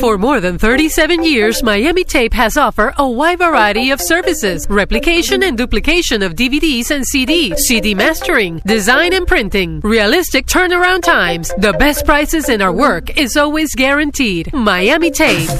For more than 37 years, Miami Tape has offered a wide variety of services, replication and duplication of DVDs and CDs, CD mastering, design and printing, realistic turnaround times. The best prices in our work is always guaranteed. Miami Tape.